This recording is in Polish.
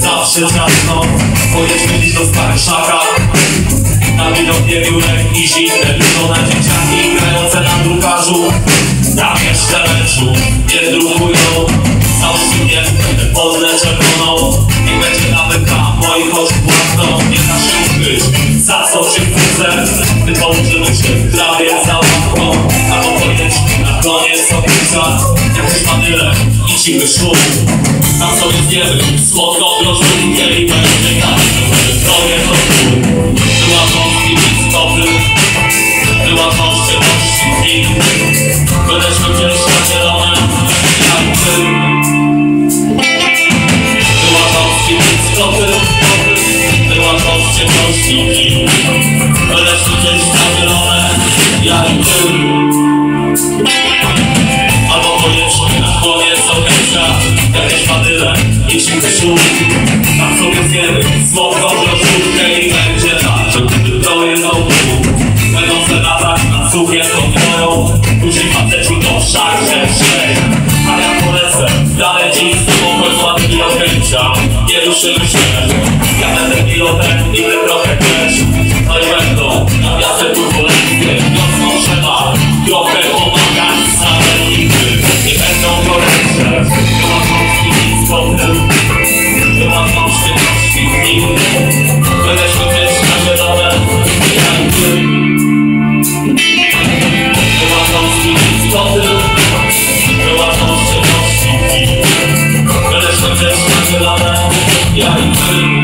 zawsze ciasno Pojedźmy dziś do Starszaka Na widok wiewiórek i zimne Widzone dzieciaki grające na drukarzu. Tam jeszcze meczu nie drukują. Załóżmy mnie podle czerwoną I będzie nawet tam moich oczu płatną. Nie da się ukryć za co się wrócę Gdy położymy się w trawie za łapką Albo pojedź na koniec oblicza Jakieś manyle i cichy szum Tam sobie zjemy słodką grożynkę I będzie tak, Byleśmy gdzieś na zielone Jak ty Albo pojedźmy na koniec okręcia Jakieś madyle i szum Tam sobie słodką Dalej dziś z tobą rozładki odkręcam Nie ruszymy się. Ja będę pilotem i ty trochę też. Yeah,